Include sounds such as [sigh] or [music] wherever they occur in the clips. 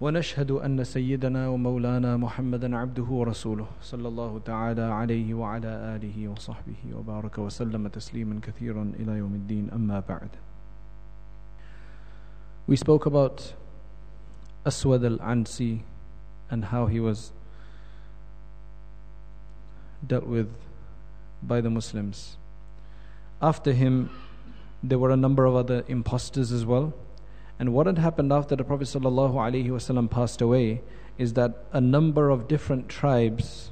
ونشهد أن سيدنا ومولانا محمدا عبده ورسوله صلى الله تعالى عليه وعلى آله وصحبه وبارك وسلم تسليما كثيرا إلى يوم الدين أما بعد We spoke about Aswad al-Ansi and how he was dealt with by the Muslims. After him, there were a number of other impostors as well. And what had happened after the Prophet ﷺ passed away is that a number of different tribes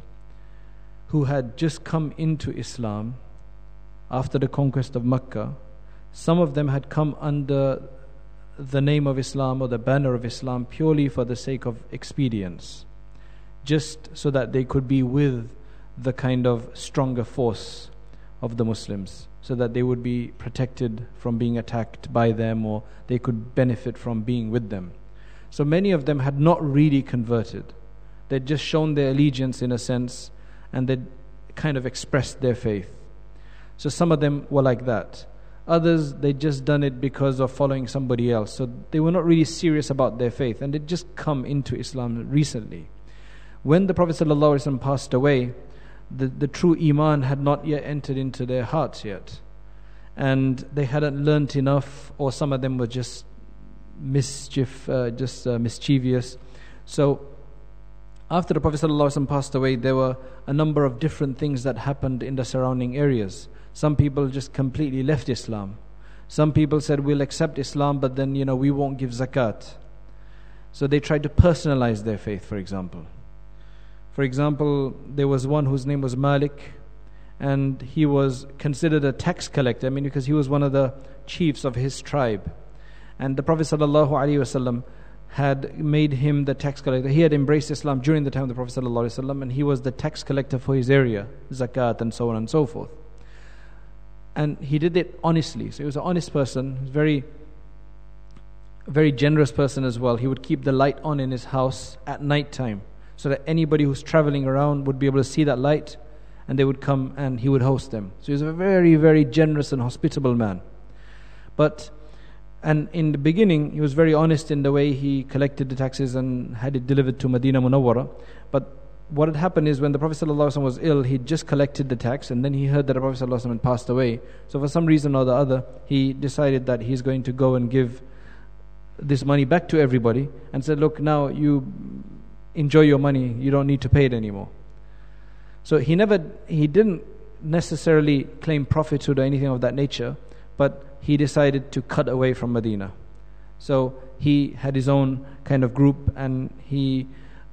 who had just come into Islam after the conquest of Mecca, some of them had come under the name of Islam or the banner of Islam purely for the sake of expedience, just so that they could be with the kind of stronger force of the Muslims, so that they would be protected from being attacked by them or they could benefit from being with them. So many of them had not really converted. They'd just shown their allegiance in a sense and they'd kind of expressed their faith. So some of them were like that. Others, they'd just done it because of following somebody else. So they were not really serious about their faith and they'd just come into Islam recently. When the Prophet ﷺ passed away, the, the true Iman had not yet entered into their hearts yet. And they hadn't learnt enough, or some of them were just mischief, uh, just uh, mischievous. So, after the Prophet ﷺ passed away, there were a number of different things that happened in the surrounding areas. Some people just completely left Islam. Some people said, We'll accept Islam, but then, you know, we won't give zakat. So they tried to personalize their faith, for example. For example, there was one whose name was Malik, and he was considered a tax collector, I mean, because he was one of the chiefs of his tribe. And the Prophet ﷺ had made him the tax collector. He had embraced Islam during the time of the Prophet ﷺ, and he was the tax collector for his area, zakat, and so on and so forth. And he did it honestly. So he was an honest person, very, very generous person as well. He would keep the light on in his house at night time so that anybody who's traveling around would be able to see that light and they would come and he would host them. So he was a very, very generous and hospitable man. But, and in the beginning, he was very honest in the way he collected the taxes and had it delivered to Medina Munawwara. But what had happened is when the Prophet ﷺ was ill, he just collected the tax and then he heard that the Prophet ﷺ had passed away. So for some reason or the other, he decided that he's going to go and give this money back to everybody and said, Look, now you enjoy your money, you don't need to pay it anymore. So he never, he didn't necessarily claim prophethood or anything of that nature, but he decided to cut away from Medina. So he had his own kind of group and he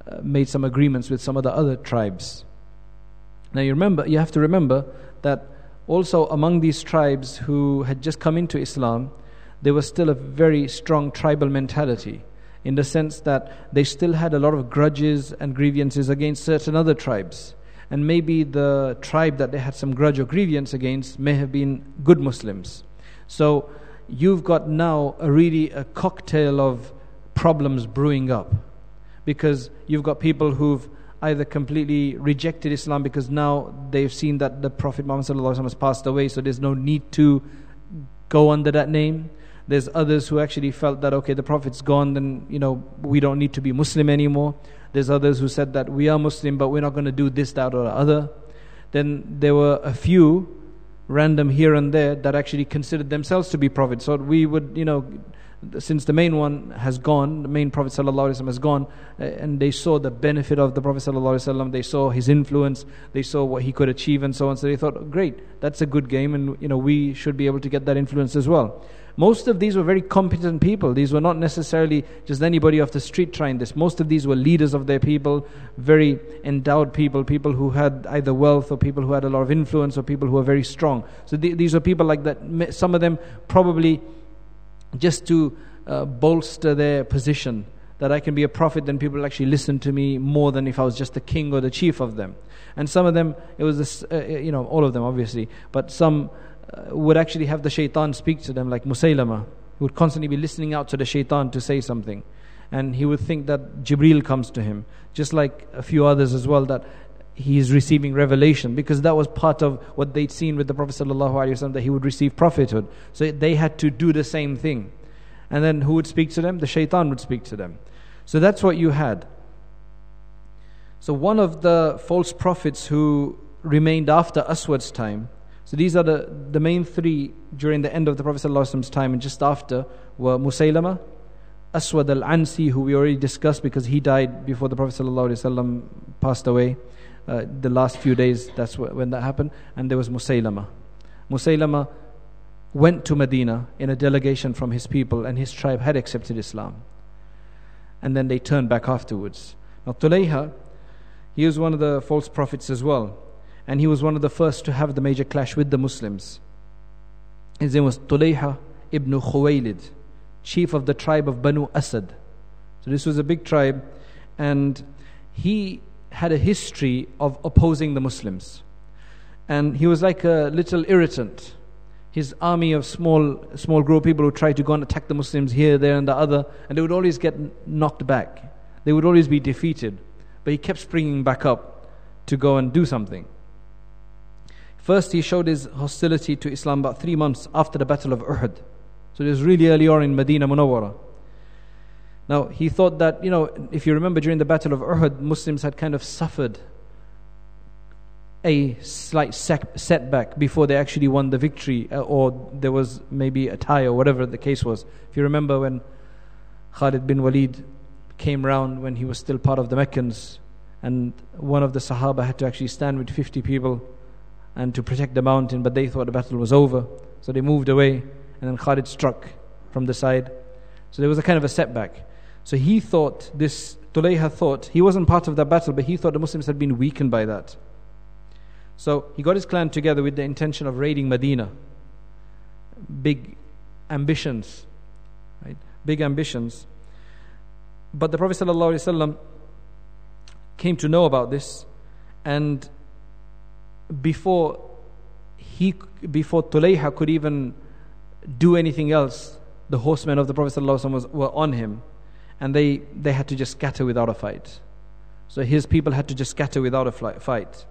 uh, made some agreements with some of the other tribes. Now you remember, you have to remember that also among these tribes who had just come into Islam, there was still a very strong tribal mentality in the sense that they still had a lot of grudges and grievances against certain other tribes. And maybe the tribe that they had some grudge or grievance against may have been good Muslims. So you've got now a really a cocktail of problems brewing up because you've got people who've either completely rejected Islam because now they've seen that the Prophet Muhammad has passed away, so there's no need to go under that name. There's others who actually felt that okay, the Prophet's gone, then you know we don't need to be Muslim anymore. There's others who said that we are Muslim, but we're not going to do this, that, or the other. Then there were a few random here and there that actually considered themselves to be prophets. So we would, you know, since the main one has gone, the main Prophet ﷺ has gone, eh, and they saw the benefit of the Prophet ﷺ, they saw his influence, they saw what he could achieve, and so on. So they thought, great, that's a good game, and you know we should be able to get that influence as well. Most of these were very competent people. These were not necessarily just anybody off the street trying this. Most of these were leaders of their people, very endowed people, people who had either wealth or people who had a lot of influence or people who were very strong. So th- these were people like that. Some of them probably just to uh, bolster their position that I can be a prophet, then people actually listen to me more than if I was just the king or the chief of them. And some of them, it was, this, uh, you know, all of them obviously, but some uh, would actually have the shaitan speak to them, like Musaylama, who would constantly be listening out to the shaitan to say something. And he would think that Jibril comes to him, just like a few others as well, that he is receiving revelation because that was part of what they'd seen with the Prophet ﷺ that he would receive prophethood. So they had to do the same thing. And then who would speak to them? The shaitan would speak to them. So that's what you had. So one of the false prophets who remained after Aswad's time, so these are the, the main three during the end of the Prophet ﷺ's time and just after were Musaylama, Aswad al-Ansi, who we already discussed because he died before the Prophet ﷺ passed away. Uh, the last few days, that's when that happened. And there was Musaylama. Musaylama went to Medina in a delegation from his people, and his tribe had accepted Islam. And then they turned back afterwards. Now, Tulayha, he was one of the false prophets as well. And he was one of the first to have the major clash with the Muslims. His name was Tulayha ibn Khuwaylid, chief of the tribe of Banu Asad. So, this was a big tribe, and he had a history of opposing the Muslims. And he was like a little irritant. His army of small, small group of people would try to go and attack the Muslims here, there, and the other, and they would always get knocked back. They would always be defeated. But he kept springing back up to go and do something. First, he showed his hostility to Islam about three months after the Battle of Uhud. So it was really early on in Medina Munawwara. Now, he thought that, you know, if you remember during the Battle of Uhud, Muslims had kind of suffered a slight setback before they actually won the victory, uh, or there was maybe a tie, or whatever the case was. If you remember when Khalid bin Walid came round when he was still part of the Meccans, and one of the Sahaba had to actually stand with 50 people and to protect the mountain, but they thought the battle was over. So they moved away, and then Khalid struck from the side. So there was a kind of a setback. So he thought, this Tulayha thought, he wasn't part of that battle, but he thought the Muslims had been weakened by that. So he got his clan together with the intention of raiding Medina. Big ambitions, right? Big ambitions. But the Prophet ﷺ came to know about this, and before he, before Tulayha could even do anything else, the horsemen of the Prophet ﷺ were on him and they, they had to just scatter without a fight. So his people had to just scatter without a fight.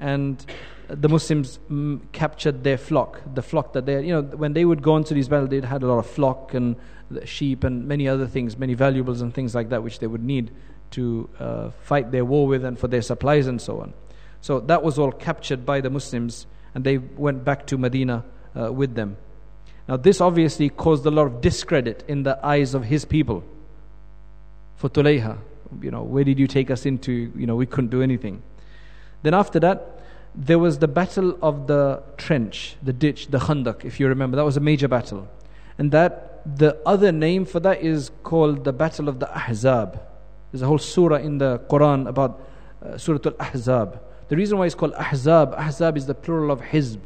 And the Muslims mm, captured their flock, the flock that they, you know, when they would go into these battles, they had a lot of flock and sheep and many other things, many valuables and things like that, which they would need to uh, fight their war with and for their supplies and so on. So that was all captured by the Muslims, and they went back to Medina uh, with them. Now, this obviously caused a lot of discredit in the eyes of his people for Tulayha. You know, where did you take us into? You know, we couldn't do anything. Then after that, there was the battle of the trench, the ditch, the Khandak, if you remember. That was a major battle. And that, the other name for that is called the Battle of the Ahzab. There's a whole surah in the Quran about uh, Surah Al Ahzab. The reason why it's called Ahzab, Ahzab is the plural of Hizb.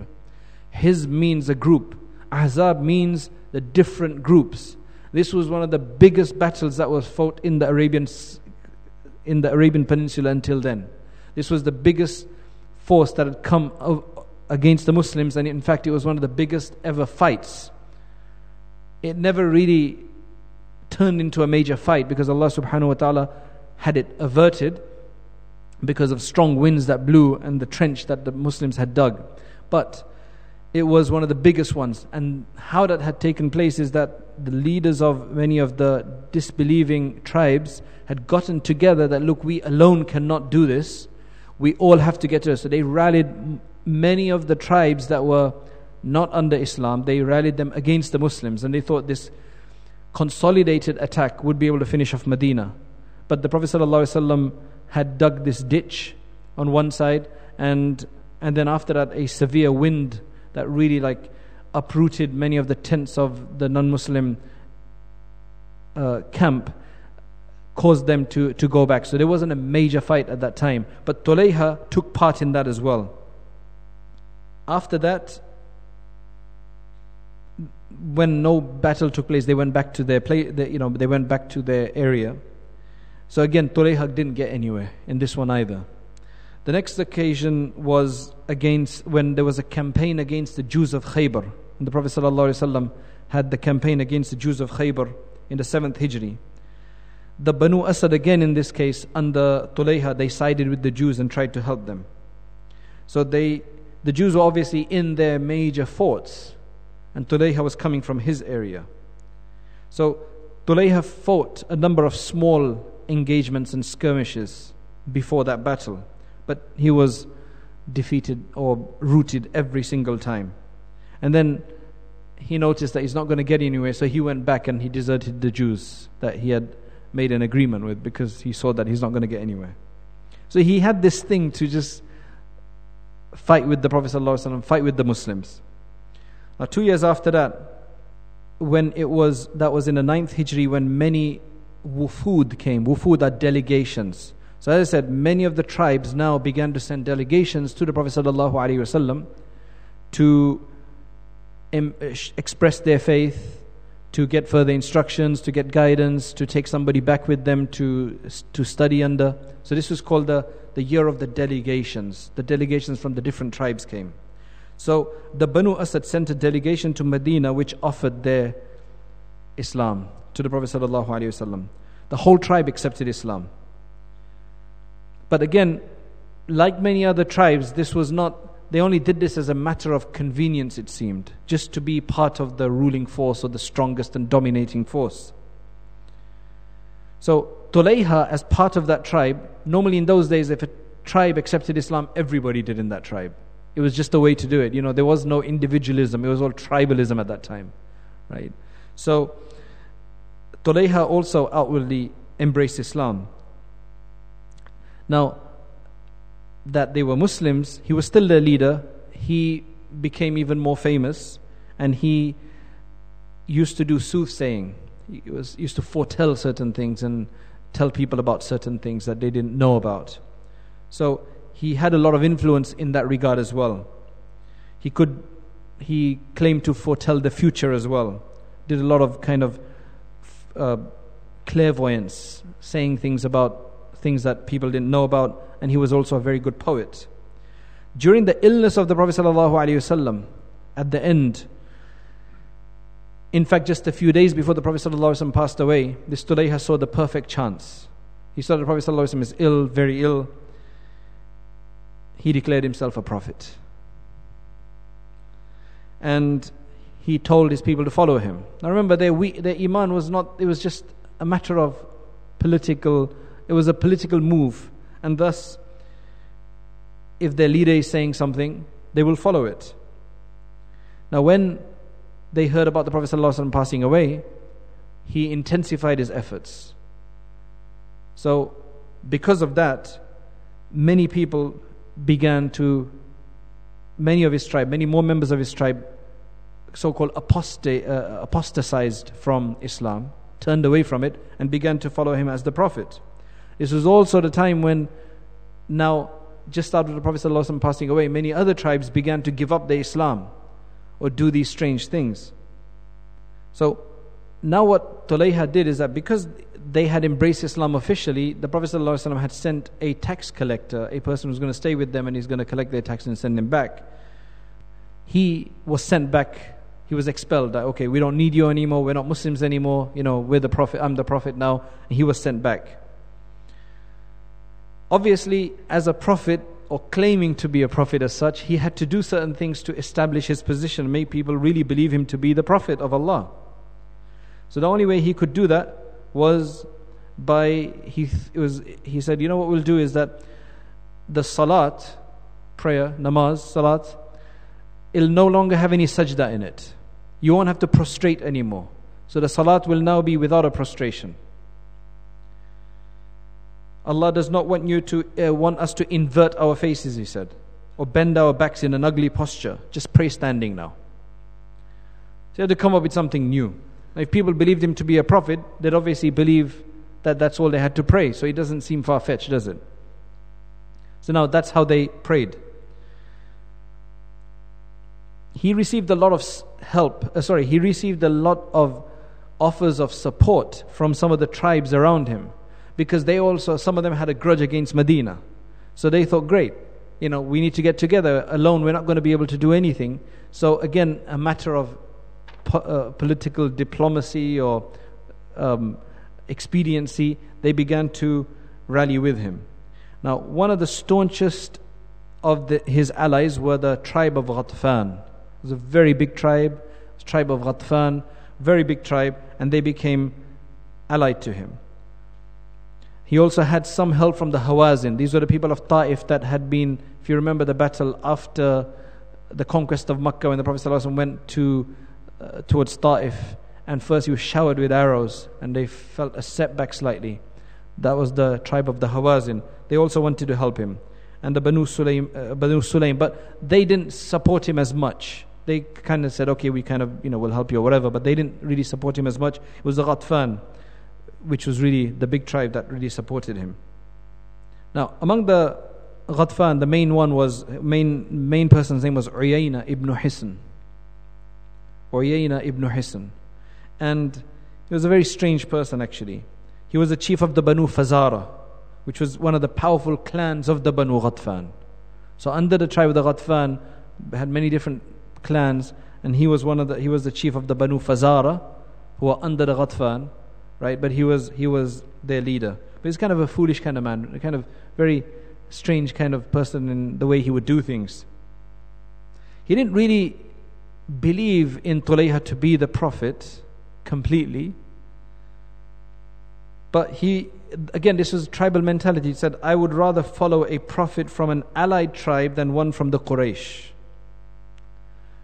Hizb means a group, Ahzab means the different groups. This was one of the biggest battles that was fought in the Arabian, in the Arabian Peninsula until then. This was the biggest force that had come against the Muslims, and in fact, it was one of the biggest ever fights. It never really turned into a major fight because Allah subhanahu wa ta'ala had it averted because of strong winds that blew and the trench that the Muslims had dug. But it was one of the biggest ones. And how that had taken place is that the leaders of many of the disbelieving tribes had gotten together that, look, we alone cannot do this. We all have to get to this. So they rallied many of the tribes that were not under Islam, they rallied them against the Muslims. And they thought this consolidated attack would be able to finish off Medina. But the Prophet ﷺ had dug this ditch on one side, and, and then after that, a severe wind that really like uprooted many of the tents of the non-Muslim uh, camp caused them to, to go back. So there wasn't a major fight at that time. But Tulayha took part in that as well. After that, when no battle took place, they went back to their place, you know, they went back to their area. So again, Tulayha didn't get anywhere in this one either. The next occasion was against when there was a campaign against the Jews of Khaybar. And the Prophet ﷺ had the campaign against the Jews of Khaybar in the 7th Hijri. The Banu Asad, again in this case, under Tulayha, they sided with the Jews and tried to help them. So they, the Jews were obviously in their major forts, and Tulayha was coming from his area. So Tulayha fought a number of small engagements and skirmishes before that battle, but he was defeated or routed every single time. And then he noticed that he's not going to get anywhere, so he went back and he deserted the Jews that he had made an agreement with because he saw that he's not going to get anywhere. So he had this thing to just fight with the Prophet ﷺ, fight with the Muslims. Now, two years after that, when it was that was in the ninth Hijri, when many wufud came. Wufud are delegations. So as I said, many of the tribes now began to send delegations to the Prophet ﷺ to express their faith, to get further instructions, to get guidance, to take somebody back with them to, to study under. So this was called the, the year of the delegations. The delegations from the different tribes came. So the Banu Asad sent a delegation to Medina which offered their Islam to the Prophet ﷺ. The whole tribe accepted Islam. But again, like many other tribes, this was not they only did this as a matter of convenience, it seemed, just to be part of the ruling force or the strongest and dominating force. So, Tulayha, as part of that tribe, normally in those days, if a tribe accepted Islam, everybody did in that tribe. It was just a way to do it. You know, there was no individualism, it was all tribalism at that time. Right? So, Tulayha also outwardly embraced Islam. Now, that they were Muslims, he was still their leader. He became even more famous and he used to do soothsaying. He was, used to foretell certain things and tell people about certain things that they didn't know about. So he had a lot of influence in that regard as well. He could he claimed to foretell the future as well. Did a lot of kind of uh, clairvoyance, saying things about things that people didn't know about and he was also a very good poet. During the illness of the Prophet ﷺ, at the end, in fact, just a few days before the Prophet ﷺ passed away, this Tulayha saw the perfect chance. He saw the Prophet ﷺ is ill, very ill. He declared himself a prophet. And he told his people to follow him. Now remember, their, their iman was not, it was just a matter of political, it was a political move and thus, if their leader is saying something, they will follow it. Now, when they heard about the Prophet ﷺ passing away, he intensified his efforts. So, because of that, many people began to, many of his tribe, many more members of his tribe, so called apostate, uh, apostatized from Islam, turned away from it, and began to follow him as the Prophet. This was also the time when now, just after the Prophet ﷺ passing away, many other tribes began to give up their Islam or do these strange things. So now what Tulayha did is that because they had embraced Islam officially, the Prophet ﷺ had sent a tax collector, a person who's going to stay with them and he's going to collect their tax and send them back. He was sent back, he was expelled. Okay, we don't need you anymore, we're not Muslims anymore, you know, we're the Prophet, I'm the Prophet now. And he was sent back. Obviously, as a prophet, or claiming to be a prophet as such, he had to do certain things to establish his position, make people really believe him to be the prophet of Allah. So the only way he could do that was by he was he said, you know what we'll do is that the salat, prayer, namaz, salat, it'll no longer have any sajda in it. You won't have to prostrate anymore. So the salat will now be without a prostration. Allah does not want you to uh, want us to invert our faces, he said, or bend our backs in an ugly posture. Just pray standing now. So he had to come up with something new. Now, if people believed him to be a prophet, they'd obviously believe that that's all they had to pray. So it doesn't seem far fetched, does it? So now that's how they prayed. He received a lot of help. Uh, sorry, he received a lot of offers of support from some of the tribes around him because they also, some of them had a grudge against Medina. So they thought, great, you know, we need to get together. Alone, we're not going to be able to do anything. So again, a matter of po- uh, political diplomacy or um, expediency, they began to rally with him. Now, one of the staunchest of the, his allies were the tribe of Ghatfan. Was a very big tribe, tribe of Ghatfan, very big tribe, and they became allied to him. He also had some help from the Hawazin. These were the people of Ta'if that had been, if you remember the battle after the conquest of Makkah when the Prophet ﷺ went to, uh, towards Ta'if, and first he was showered with arrows, and they felt a setback slightly. That was the tribe of the Hawazin. They also wanted to help him. And the Banu Sulaim, uh, Banu Sulaim, but they didn't support him as much. They kind of said, okay, we kind of, you know, will help you or whatever, but they didn't really support him as much. It was the Ghatfan, which was really the big tribe that really supported him. Now, among the Ghatfan, the main one was, main, main person's name was Uyayna ibn Hisn. Uyayna ibn Hisn. And he was a very strange person actually. He was the chief of the Banu Fazara, which was one of the powerful clans of the Banu Ghatfan. So under the tribe of the Ghatfan, had many different clans, and he was one of the he was the chief of the Banu Fazara, who were under the Ghatfan, right? But he was he was their leader. But he's kind of a foolish kind of man, a kind of very strange kind of person in the way he would do things. He didn't really believe in Tulayha to be the prophet completely. But he, again, this was tribal mentality. He said, I would rather follow a prophet from an allied tribe than one from the Quraysh.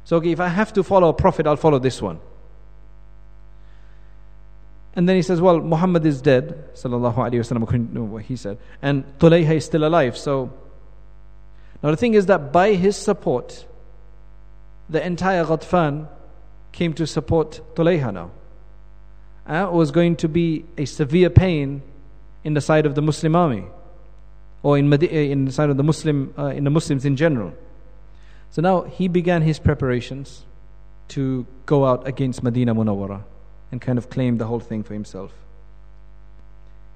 So, okay, if I have to follow a prophet, I'll follow this one. And then he says, Well, Muhammad is dead, sallallahu alayhi wasallam, what he said, and Tulayha is still alive. So, now the thing is that by his support, the entire Ghatfan came to support Tulayha now uh, was going to be a severe pain in the side of the Muslim army or in, Madi- in the side of the Muslim, uh, in the Muslims in general. So now he began his preparations to go out against Medina Munawwara and kind of claim the whole thing for himself.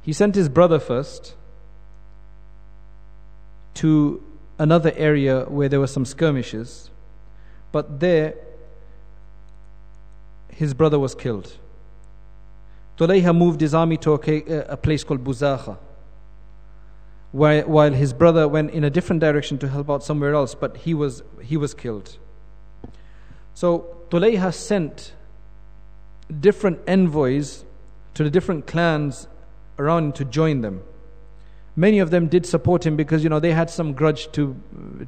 He sent his brother first to another area where there were some skirmishes, but there his brother was killed. Tulayha moved his army to a, uh, a place called Buzakha, while, his brother went in a different direction to help out somewhere else, but he was, he was killed. So Tulayha sent different envoys to the different clans around to join them. Many of them did support him because you know they had some grudge to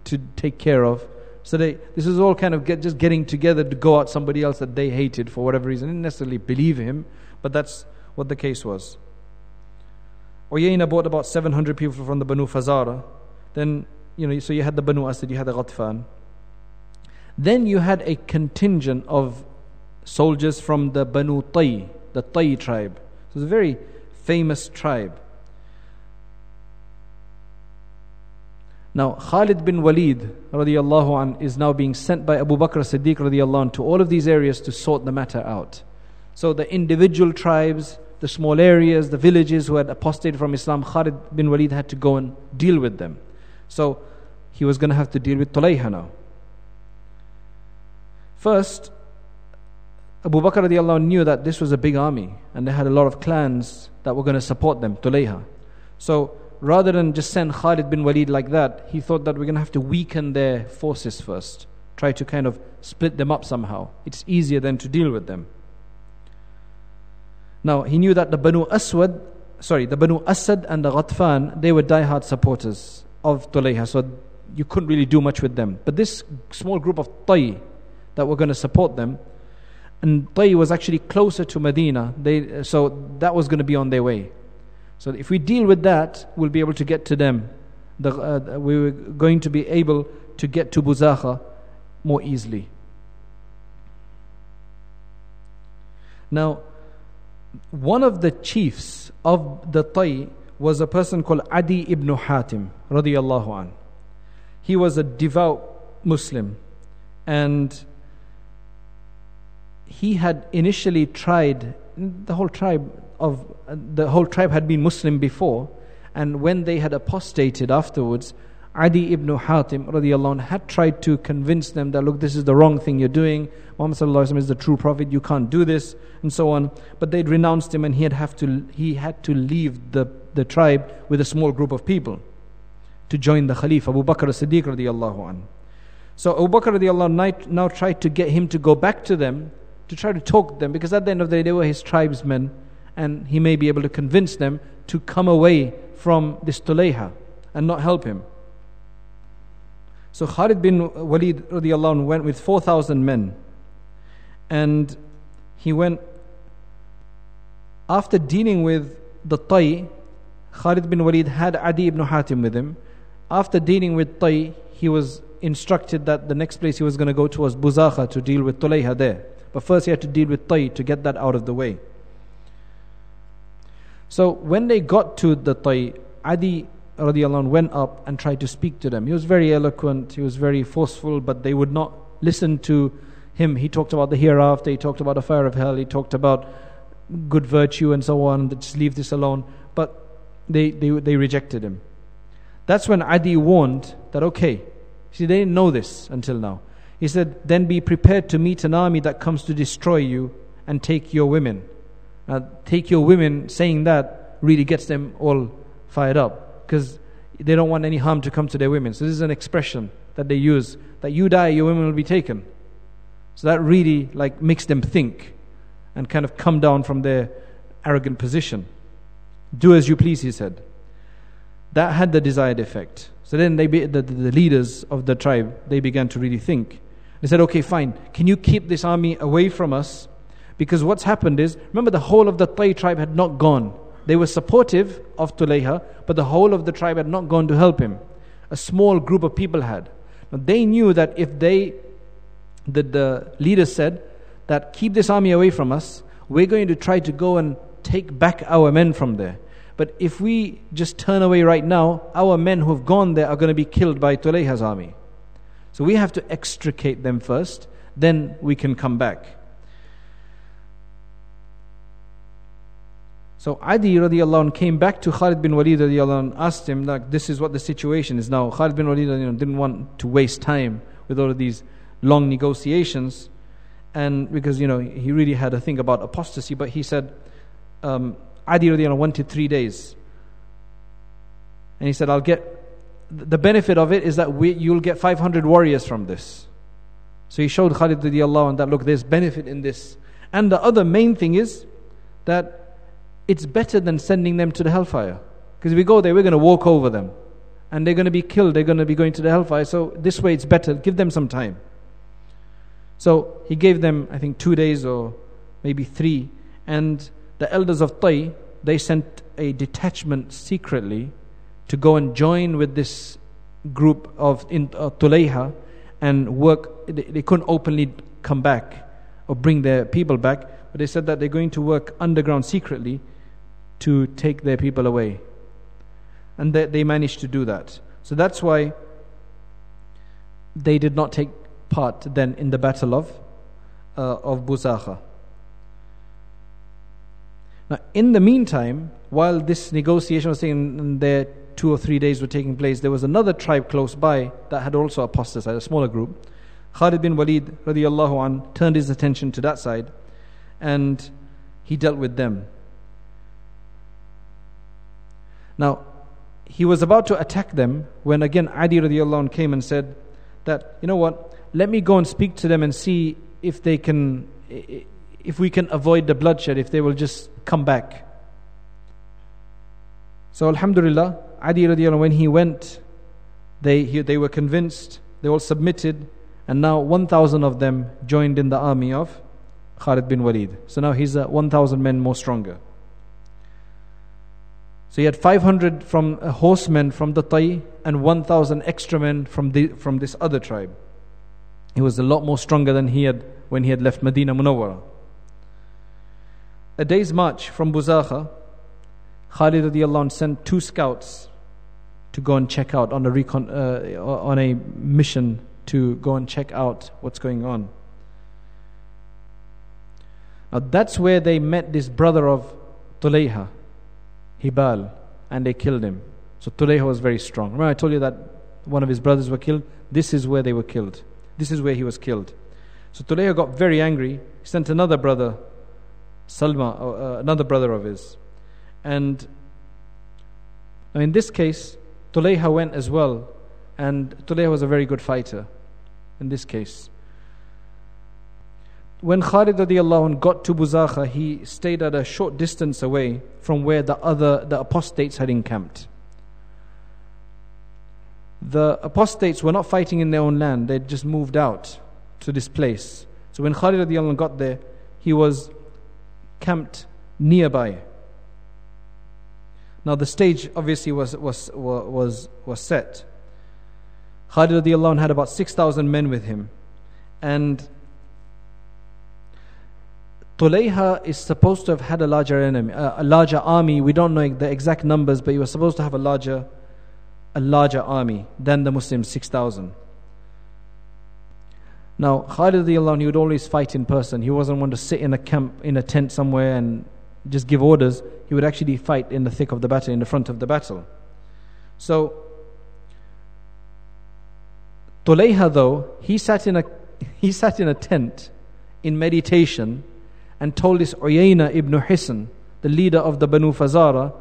to take care of. So they this is all kind of get, just getting together to go out somebody else that they hated for whatever reason. They didn't necessarily believe him, but that's what the case was. Uyayna bought about 700 people from the Banu Fazara. Then, you know, so you had the Banu Asad, you had the Ghatfan. Then you had a contingent of soldiers from the Banu Tay, the Tay tribe. So it's a very famous tribe. Now, Khalid bin Walid radiallahu an, is now being sent by Abu Bakr Siddiq radiallahu an, to all of these areas to sort the matter out. So the individual tribes, the small areas, the villages who had apostated from Islam, Khalid bin Walid had to go and deal with them. So he was going to have to deal with Tulayha now. First, Abu Bakr radiallahu knew that this was a big army and they had a lot of clans that were going to support them, Tulayha. So rather than just send Khalid bin Walid like that, he thought that we're going to have to weaken their forces first. Try to kind of split them up somehow. It's easier than to deal with them. Now, he knew that the Banu Aswad, sorry, the Banu Asad and the Ghatfan, they were diehard supporters of Tulayha, so you couldn't really do much with them. But this small group of Tay that were going to support them, and Tay was actually closer to Medina, they, so that was going to be on their way. So if we deal with that, we'll be able to get to them. The, uh, we were going to be able to get to Buzakha more easily. Now, one of the chiefs of the Tay was a person called Adi ibn Hatim radiyallahu an. He was a devout Muslim and he had initially tried the whole tribe of the whole tribe had been Muslim before And when they had apostated afterwards, Adi ibn Hatim radiallahu anh, had tried to convince them that look, this is the wrong thing you're doing. Muhammad sallallahu is the true prophet. You can't do this, and so on. But they'd renounced him, and he had have to he had to leave the the tribe with a small group of people to join the Khalifa Abu Bakr as-Siddiq radiallahu anh. So Abu Bakr radiallahu anh now tried to get him to go back to them to try to talk to them because at the end of the day they were his tribesmen, and he may be able to convince them to come away from this Tulayha and not help him. So Khalid bin Walid radiallahu went with 4,000 men. And he went, after dealing with the Tai, Khalid bin Walid had Adi ibn Hatim with him. After dealing with Tai, he was instructed that the next place he was going to go to was Buzakha to deal with Tulayha there. But first he had to deal with Tai to get that out of the way. So when they got to the Tai, Adi radiallahu went up and tried to speak to them. He was very eloquent, he was very forceful, but they would not listen to him. He talked about the hereafter, he talked about the fire of hell, he talked about good virtue and so on, just leave this alone. But they, they, they rejected him. That's when Adi warned that, okay, see, they didn't know this until now. He said, then be prepared to meet an army that comes to destroy you and take your women. Now, take your women, saying that really gets them all fired up because they don't want any harm to come to their women. So this is an expression that they use that you die, your women will be taken. So that really like makes them think and kind of come down from their arrogant position. Do as you please, he said. That had the desired effect. So then they be, the, the leaders of the tribe they began to really think. They said, "Okay, fine. Can you keep this army away from us?" Because what's happened is, remember, the whole of the Tai tribe had not gone. They were supportive of Tulayha, but the whole of the tribe had not gone to help him. A small group of people had. Now they knew that if they, the, the leaders said, that keep this army away from us, we're going to try to go and take back our men from there. But if we just turn away right now, our men who have gone there are going to be killed by Tulayha's army. So we have to extricate them first, then we can come back. So Adi radiallahu anh came back to Khalid bin Walid radiallahu anh, asked him like this is what the situation is now. Khalid bin Walid know, didn't want to waste time with all of these long negotiations, and because you know he really had a thing about apostasy, but he said um, Adi radiallahu anh wanted three days, and he said I'll get the benefit of it is that we, you'll get 500 warriors from this. So he showed Khalid radiallahu anh that look there's benefit in this, and the other main thing is that it's better than sending them to the hellfire. Because if we go there, we're going to walk over them. And they're going to be killed. They're going to be going to the hellfire. So this way it's better. Give them some time. So he gave them, I think, two days or maybe three. And the elders of Tai, they sent a detachment secretly to go and join with this group of in, uh, Tulayha and work. They, they couldn't openly come back or bring their people back, but they said that they're going to work underground secretly to take their people away. And they, they managed to do that. So that's why they did not take part then in the battle of, uh, of Buzakha. Now, in the meantime, while this negotiation was taking there, two or three days were taking place, there was another tribe close by that had also apostatized, a smaller group. Khalid bin Walid radiallahu an, turned his attention to that side and he dealt with them. Now, he was about to attack them when again Adi radiallahu anh came and said that, you know what, let me go and speak to them and see if they can, if we can avoid the bloodshed, if they will just come back. So Alhamdulillah, Adi radiallahu anh, when he went, they, he, they were convinced, they all submitted, and now 1,000 of them joined in the army of Khalid bin Walid. So now he's uh, 1,000 men more stronger. So he had 500 from uh, horsemen from the Tai and 1,000 extra men from, the, from this other tribe. He was a lot more stronger than he had when he had left Medina Munawwara. A day's march from Buzakha, Khalid radiallahu sent two scouts to go and check out on a, recon, uh, on a mission to go and check out what's going on. Now that's where they met this brother of Tulayha, Hibal. and they killed him. So Tulayha was very strong. Remember, I told you that one of his brothers were killed? This is where they were killed. This is where he was killed. So Tulayha got very angry. He sent another brother, Salma, uh, uh another brother of his. And now in this case, Tulayha went as well. And Tulayha was a very good fighter in this case. When Khalid radiallahu got to Buzakha, he stayed at a short distance away from where the other the apostates had encamped. The apostates were not fighting in their own land, they'd just moved out to this place. So when Khalid radiallahu got there, he was camped nearby. Now the stage obviously was was was was set. Khalid radiallahu had about 6,000 men with him. And Tulayha is supposed to have had a larger enemy, uh, a larger army. We don't know the exact numbers, but he was supposed to have a larger, a larger army than the Muslims, 6,000. Now, Khalid radiallahu he would always fight in person. He wasn't one to sit in a camp, in a tent somewhere and just give orders. He would actually fight in the thick of the battle, in the front of the battle. So, Tulayha, though, he sat in a, [laughs] he sat in a tent in meditation and told this Uyayna ibn Hisn, the leader of the Banu Fazara,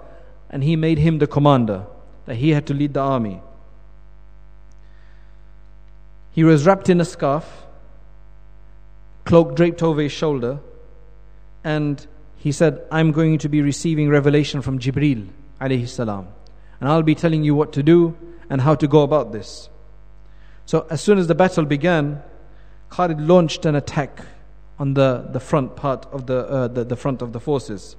and he made him the commander, that he had to lead the army. He was wrapped in a scarf, cloak draped over his shoulder, and he said, I'm going to be receiving revelation from Jibril alayhi salam, and I'll be telling you what to do and how to go about this. So as soon as the battle began, Khalid launched an attack on the, the front part of the, uh, the, the front of the forces.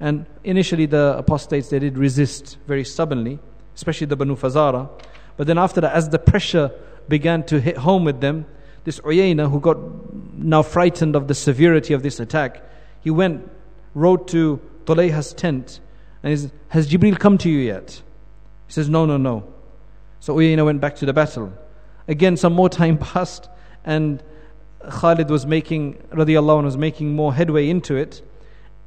And initially the apostates, they did resist very stubbornly, especially the Banu Fazara. But then after that, as the pressure began to hit home with them, this Uyayna, who got now frightened of the severity of this attack, he went, rode to Tulayha's tent, and he said, Has Jibril come to you yet? He says, No, no, no. So Uyayna went back to the battle. Again, some more time [laughs] passed, and Khalid was making, radiallahu was making more headway into it.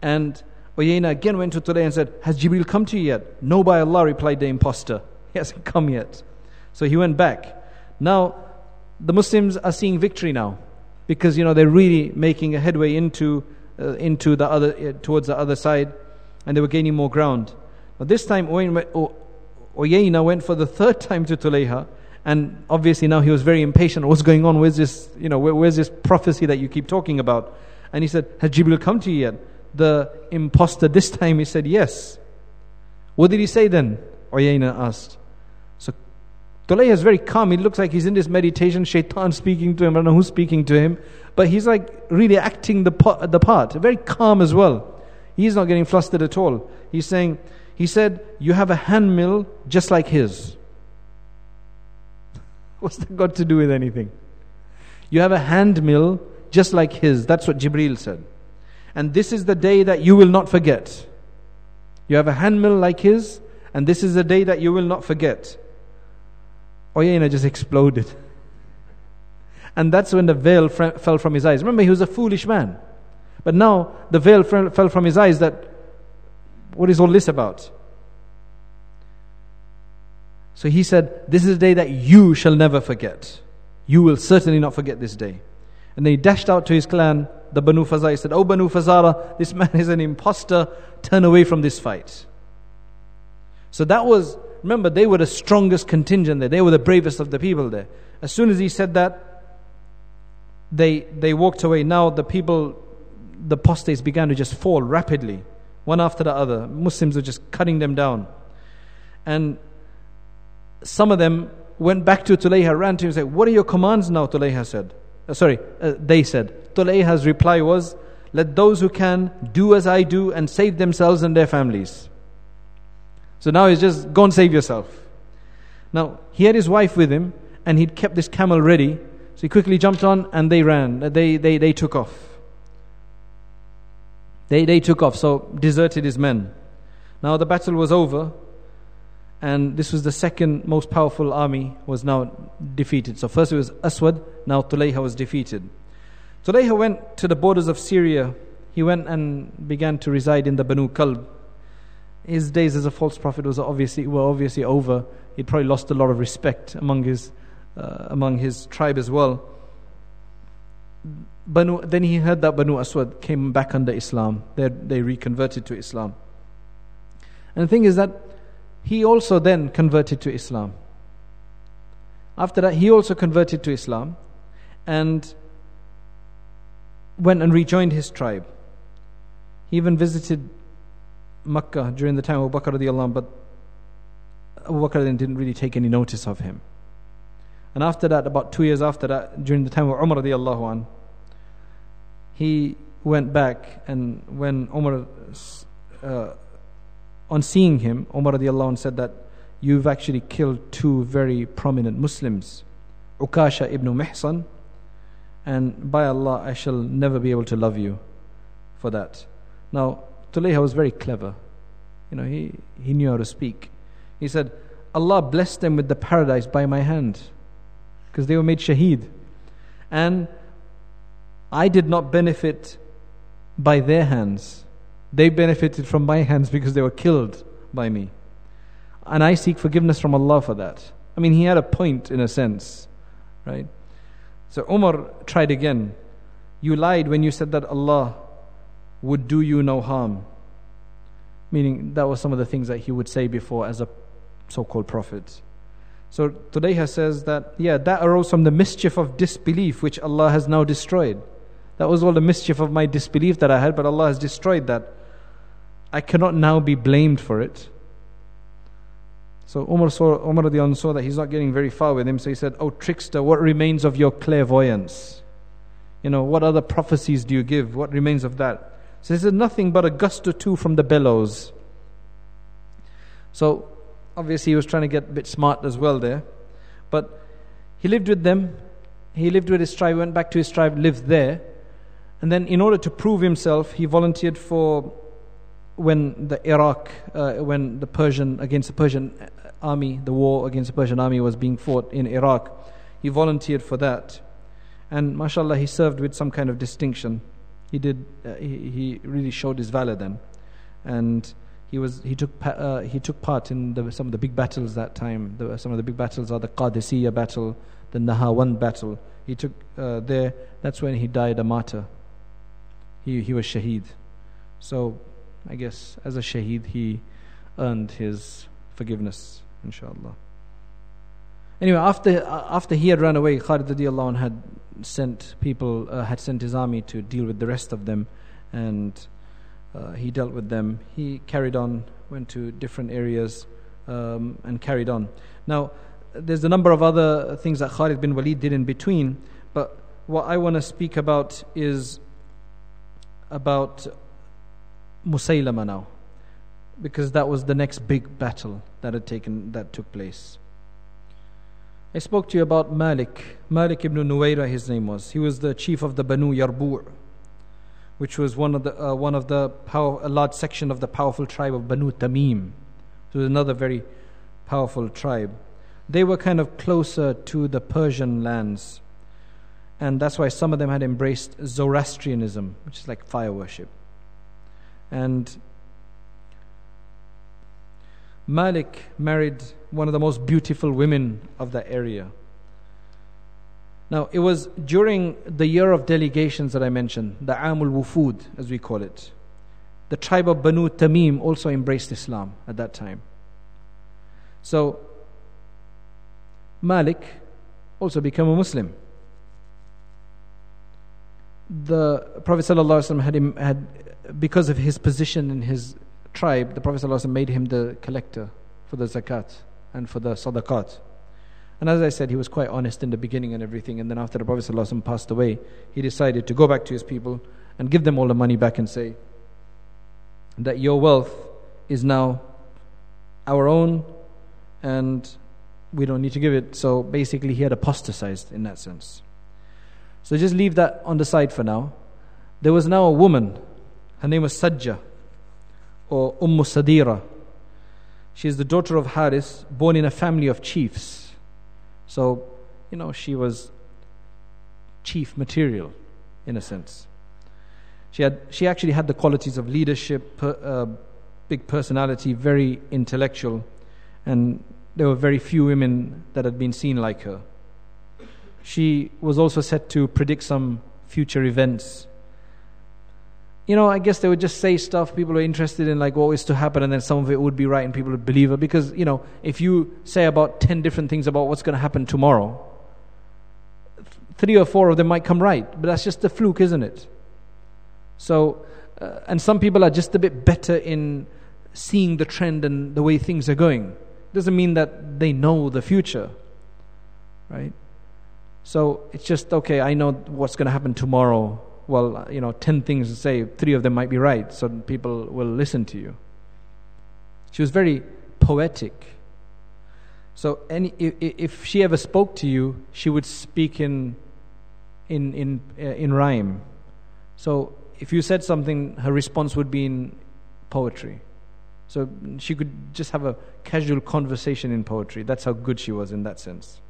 And Uyayna again went to Tulay and said, Has Jibril come to you yet? No, by Allah, replied the impostor. [laughs] He hasn't come yet. So he went back. Now, the Muslims are seeing victory now because, you know, they're really making a headway into, uh, into the other, uh, towards the other side and they were gaining more ground. But this time, Uyayna went for the third [laughs] time to Tulayha and obviously now he was very impatient. What's going on? Where's this, you know, where, where's this prophecy that you keep talking about? And he said, Has Jibril come to you yet? The impostor this time he said, Yes. What did he say then? Uyayna asked. So Tulayha is very calm. He looks like he's in this meditation, shaitan speaking to him. I don't know who's speaking to him. But he's like really acting the, the part. Very calm as well. He's not getting flustered at all. He's saying, he said, You have a hand mill just like his. What's that got to do with anything? You have a hand mill just like his. That's what Jibril said. And this is the day that you will not forget. You have a hand mill like his, and this is the day that you will not forget. Oh, Uyayna just exploded. [laughs] And that's when the veil fell from his eyes. Remember, he was a foolish man. But now the veil fell from his eyes that, what is all this about? So he said, This is a day that you shall never forget. You will certainly not forget this day. And then he dashed out to his clan, the Banu Fazara. He said, Oh, Banu Fazara, this man is an impostor. Turn away from this fight. So that was, remember, they were the strongest contingent there. They were the bravest of the people there. As soon as he said that, they, they walked away. Now the people, the apostates began to just fall rapidly, one after the other. Muslims were just cutting them down. And some of them went back to Tulayha, ran to him and said, What are your commands now? Tulayha said. Uh, sorry, uh, they said. Tulayha's reply was, Let those who can do as I do and save themselves and their families. So now he's just, Go and save yourself. Now, he had his wife with him and he'd kept this camel ready. So he quickly jumped on and they ran. They, they, they took off. They, they took off, so deserted his men. Now the battle was over and this was the second most powerful army was now defeated. So first it was Aswad, now Tulayha was defeated. Tulayha went to the borders of Syria. He went and began to reside in the Banu Kalb. his days as a false prophet was obviously were obviously over. He'd probably lost a lot of respect among his uh, among his tribe as well. Banu, then he heard that Banu Aswad came back under Islam. They, they reconverted to Islam. And the thing is that he also then converted to Islam. After that, he also converted to Islam and went and rejoined his tribe. He even visited Makkah during the time of Abu Bakr radiallahu but Abu Bakr didn't really take any notice of him. And after that, about two years after that, during the time of Umar radiallahu anh, he went back and when Umar, uh, on seeing him, Umar radiallahu said that you've actually killed two very prominent Muslims, Ukasha ibn Mihsan, and by Allah, I shall never be able to love you for that. Now, Tulayha was very clever. You know, he, he knew how to speak. He said, Allah blessed them with the paradise by my hand because they were made shaheed. And I did not benefit by their hands. They benefited from my hands because they were killed by me. And I seek forgiveness from Allah for that. I mean, he had a point in a sense, right? So Umar tried again. You lied when you said that Allah would do you no harm. Meaning, that was some of the things that he would say before as a so called prophet. So Tulayha says that, yeah, that arose from the mischief of disbelief which Allah has now destroyed. That was all the mischief of my disbelief that I had, but Allah has destroyed that. I cannot now be blamed for it. So Umar saw, Umar saw that he's not getting very far with him, so he said, Oh trickster, what remains of your clairvoyance? You know, what other prophecies do you give? What remains of that? So he said, Nothing but a gust or two from the bellows. So obviously he was trying to get a bit smart as well there. But he lived with them. He lived with his tribe, went back to his tribe, lived there. And then, in order to prove himself, he volunteered for when the Iraq, uh, when the Persian, against the Persian army, the war against the Persian army was being fought in Iraq. He volunteered for that. And mashallah, he served with some kind of distinction. He did, uh, he, he really showed his valor then. And he was he took uh, he took part in the, some of the big battles that time. The, some of the big battles are the Qadisiyah battle, the Nahawand battle. He took uh, there. That's when he died a martyr. He he was shaheed. So I guess as a shaheed he earned his forgiveness, inshallah. Anyway, after after he had run away, Khalid radiallahu had sent people uh, had sent his army to deal with the rest of them, and uh, he dealt with them. He carried on, went to different areas, um, and carried on. Now, there's a number of other things that Khalid bin Walid did in between, but what I want to speak about is about Musaylama now, because that was the next big battle that had taken that took place. I spoke to you about Malik. Malik ibn Nuwayra, his name was. He was the chief of the Banu Yarbu' which was one of the uh, one of the power, a large section of the powerful tribe of Banu Tamim. Was another very powerful tribe. They were kind of closer to the Persian lands, and that's why some of them had embraced Zoroastrianism, which is like fire worship. And Malik married one of the most beautiful women of the area. Now, it was during the year of delegations that I mentioned, the Amul Wufud, as we call it. The tribe of Banu Tamim also embraced Islam at that time. So, Malik also became a Muslim. The Prophet ﷺ had, had, because of his position in his tribe, the Prophet ﷺ made him the collector for the zakat and for the sadaqat. And as I said, he was quite honest in the beginning and everything. And then after the Prophet ﷺ passed away, he decided to go back to his people and give them all the money back and say that your wealth is now our own and we don't need to give it. So basically, he had apostatized in that sense. So just leave that on the side for now. There was now a woman, her name was Sajja or Umm Sadira. She is the daughter of Haris, born in a family of chiefs. So, you know, she was chief material in a sense. She, had, she actually had the qualities of leadership, uh, big personality, very intellectual, and there were very few women that had been seen like her. She was also said to predict some future events. You know, I guess they would just say stuff people were interested in, like what was to happen, and then some of it would be right and people would believe it. Because, you know, if you say about 10 different things about what's going to happen tomorrow, three or four of them might come right, but that's just a fluke, isn't it? So, uh, and some people are just a bit better in seeing the trend and the way things are going. Doesn't mean that they know the future, right? So it's just okay. I know what's going to happen tomorrow. Well, you know, ten things to say, three of them might be right, so people will listen to you. She was very poetic. So, any, if, if she ever spoke to you, she would speak in in in uh, in rhyme. So, if you said something, her response would be in poetry. So she could just have a casual conversation in poetry. That's how good she was in that sense.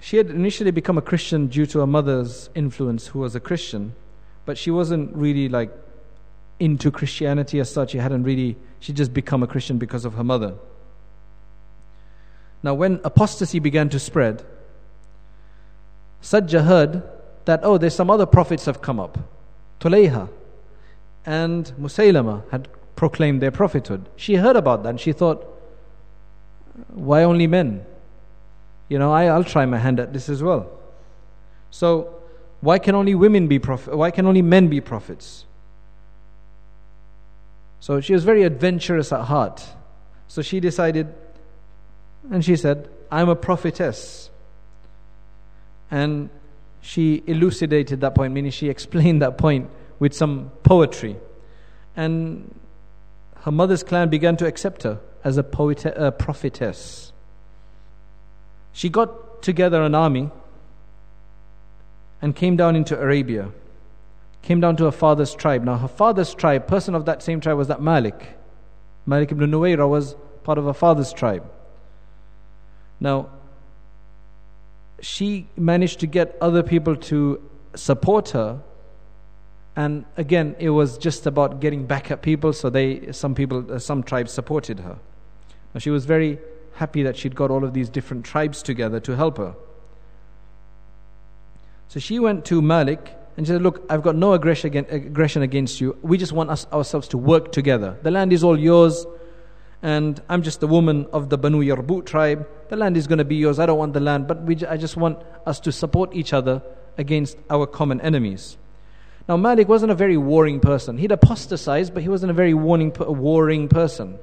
She had initially become a Christian due to her mother's influence, who was a Christian, but she wasn't really like into Christianity as such. She hadn't really, she just become a Christian because of her mother. Now, when apostasy began to spread, Sajjah heard that, oh, there's some other prophets have come up. Tulayha and Musaylama had proclaimed their prophethood. She heard about that and she thought, why only men? You know, I, I'll try my hand at this as well. So, why can only women be prophets? Why can only men be prophets? So she was very adventurous at heart. So she decided, and she said, I'm a prophetess. And she elucidated that point, meaning she explained that point with some poetry. And her mother's clan began to accept her as a, poet- a prophetess. She got together an army and came down into Arabia, came down to her father's tribe. Now, her father's tribe, person of that same tribe, was that Malik. Malik ibn Nuwayra was part of her father's tribe. Now, she managed to get other people to support her. And again, it was just about getting back at people. So they, some people, some tribes supported her. Now she was very happy that she'd got all of these different tribes together to help her. So she went to Malik and she said, Look, I've got no aggression against you. We just want us ourselves to work together. The land is all yours and I'm just a woman of the Banu Yarbu tribe. The land is going to be yours. I don't want the land, but we, I just want us to support each other against our common enemies. Now, Malik wasn't a very warring person. He'd apostatized, but he wasn't a very warning, warring person.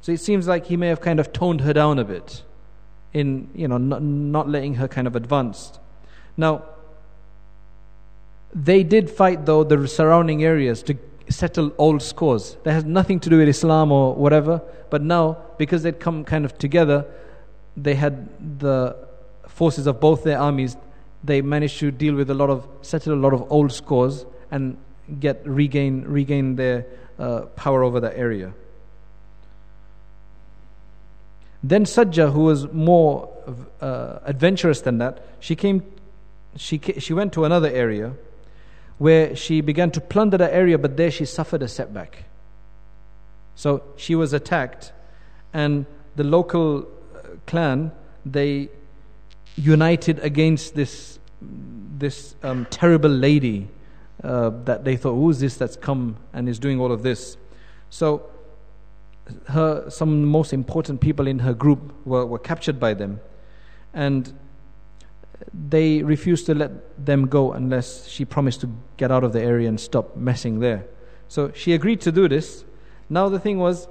So it seems like he may have kind of toned her down a bit in, you know, not, not letting her kind of advance. Now, they did fight, though, the surrounding areas to settle old scores. That has nothing to do with Islam or whatever. But now, because they'd come kind of together, they had the forces of both their armies. They managed to deal with a lot of, settle a lot of old scores and get regain regain their uh, power over that area. Then Sajjah, who was more uh, adventurous than that, she came, she she went to another area where she began to plunder the area, but there she suffered a setback. So she was attacked, and the local uh, clan they united against this this um, terrible lady uh, that they thought, who is this that's come and is doing all of this? So her some most important people in her group were, were captured by them, and they refused to let them go unless she promised to get out of the area and stop messing there. So she agreed to do this. Now the thing was,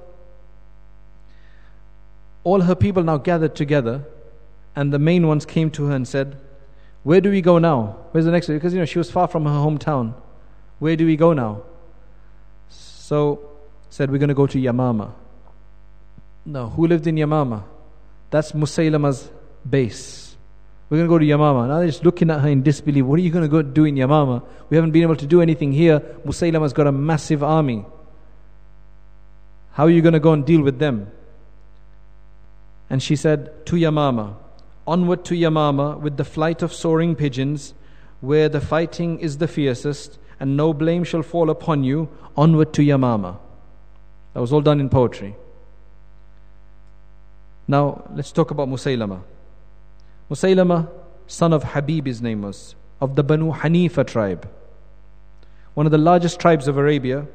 all her people now gathered together, and the main ones came to her and said, Where do we go now? Where's the next? Because you know she was far from her hometown. Where do we go now? So said, We're going to go to Yamama. Now, who lived in Yamama? That's Musaylama's base. We're going to go to Yamama. Now they're just looking at her in disbelief. What are you going to go do in Yamama? We haven't been able to do anything here. Musaylama's got a massive army. How are you going to go and deal with them? And she said, To Yamama. Onward to Yamama with the flight of soaring pigeons, where the fighting is the fiercest, and no blame shall fall upon you. Onward to Yamama. That was all done in poetry. Now, let's talk about Musaylama. Musaylama, son of Habib, his name was, of the Banu Hanifa tribe, one of the largest tribes of Arabia,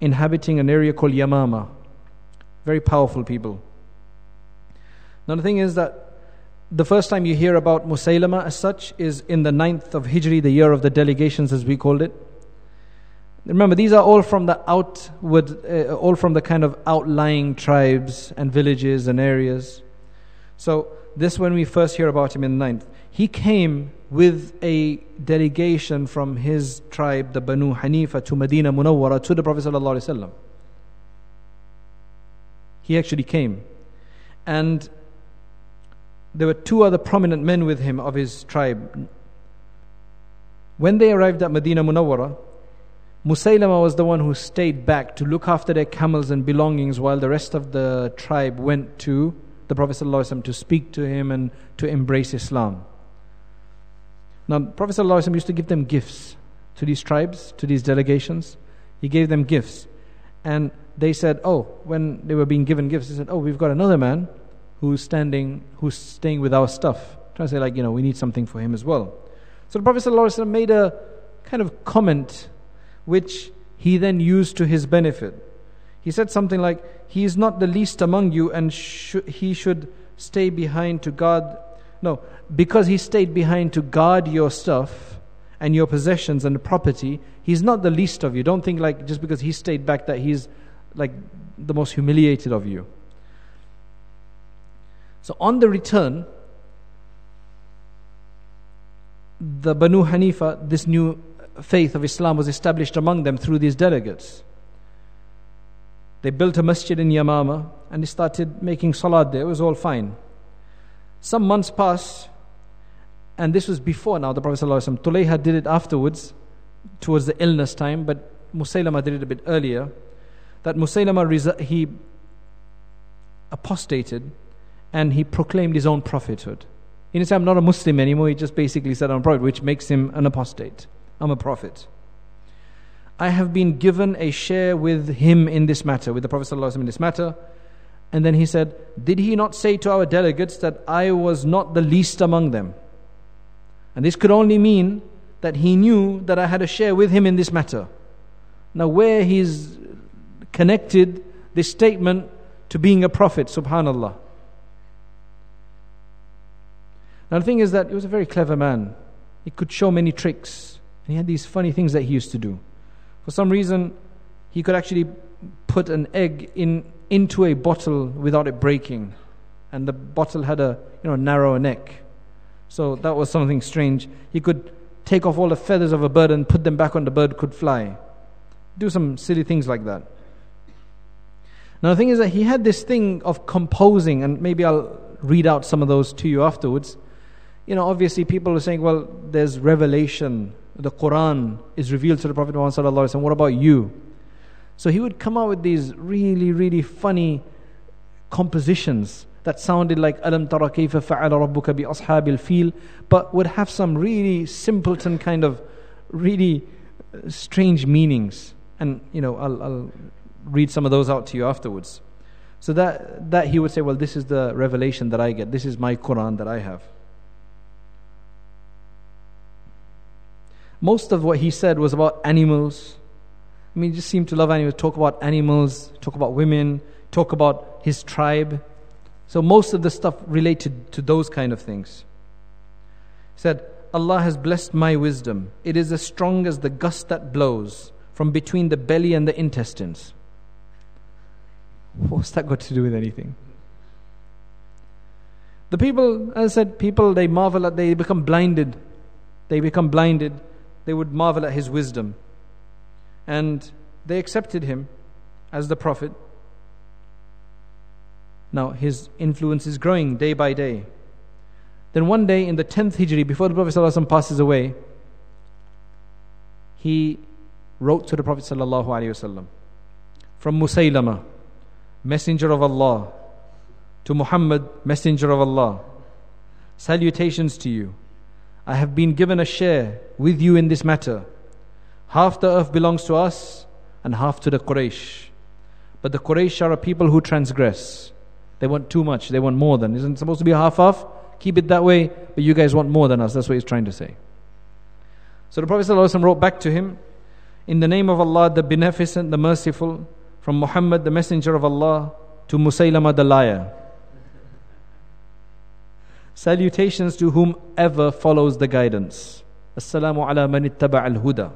inhabiting an area called Yamama. Very powerful people. Now, the thing is that the first time you hear about Musaylama as such is in the ninth of Hijri, the year of the delegations, as we called it. Remember, these are all from the outward, uh, all from the kind of outlying tribes and villages and areas. So, this when we first hear about him in the ninth. He came with a delegation from his tribe, the Banu Hanifa, to Medina Munawwara to the Prophet. ﷺ. He actually came. And there were two other prominent men with him of his tribe. When they arrived at Medina Munawwara, Musaylama was the one who stayed back to look after their camels and belongings while the rest of the tribe went to the Prophet ﷺ to speak to him and to embrace Islam. Now, Prophet ﷺ used to give them gifts to these tribes, to these delegations. He gave them gifts. And they said, Oh, when they were being given gifts, they said, Oh, we've got another man who's standing, who's staying with our stuff. Trying to say, like, you know, we need something for him as well. So the Prophet ﷺ made a kind of comment which he then used to his benefit. He said something like, He is not the least among you, and sh- he should stay behind to guard. No, because he stayed behind to guard your stuff and your possessions and property, he's not the least of you. Don't think like just because he stayed back that he's like the most humiliated of you. So on the return, the Banu Hanifa, this new faith of Islam was established among them through these delegates. They built a masjid in Yamama and they started making salat there. It was all fine. Some months passed, and this was before now the Prophet. Tulayha did it afterwards, towards the illness time, but Musaylama did it a bit earlier. That Musaylama, he apostated and he proclaimed his own prophethood. He didn't say, I'm not a Muslim anymore, he just basically said, I'm a prophet, which makes him an apostate. I'm a prophet. I have been given a share with him in this matter, with the Prophet ﷺ in this matter. And then he said, Did he not say to our delegates that I was not the least among them? And this could only mean that he knew that I had a share with him in this matter. Now, where he's connected this statement to being a prophet, subhanAllah. Now, the thing is that he was a very clever man. He could show many tricks. And he had these funny things that he used to do. For some reason, he could actually put an egg in, into a bottle without it breaking. And the bottle had a you know, narrow neck. So that was something strange. He could take off all the feathers of a bird and put them back on the bird could fly. Do some silly things like that. Now, the thing is that he had this thing of composing, and maybe I'll read out some of those to you afterwards. You know, obviously, people are saying, well, there's revelation the Quran is revealed to the Prophet Muhammad. What about you? So he would come out with these really, really funny compositions that sounded like Alam tara kayfa fa'ala rabbuka bi ashabil fil, but would have some really simpleton kind of really uh, strange meanings. And you know, I'll, I'll read some of those out to you afterwards. So that that he would say, well, this is the revelation that I get. This is my Quran that I have. Most of what he said was about animals. I mean, he just seemed to love animals, talk about animals, talk about women, talk about his tribe. So most of the stuff related to those kind of things. He said, Allah has blessed my wisdom. It is as strong as the gust that blows from between the belly and the intestines. What's that got to do with anything? The people, as I said, people, they marvel at, they become blinded. They become blinded they would marvel at his wisdom. And they accepted him as the Prophet. Now, his influence is growing day by day. Then one day in the 10th Hijri, before the Prophet ﷺ passes away, he wrote to the Prophet ﷺ from Musaylama, Messenger of Allah, to Muhammad, Messenger of Allah. Salutations to you. I have been given a share with you in this matter. Half the earth belongs to us and half to the Quraysh. But the Quraysh are a people who transgress. They want too much, they want more than. Isn't supposed to be half half? Keep it that way, but you guys want more than us. That's what he's trying to say. So the Prophet ﷺ wrote back to him, In the name of Allah, the Beneficent, the Merciful, from Muhammad, the Messenger of Allah, to Musaylama the liar. Salutations to whomever follows the guidance. Assalamu ala man al huda.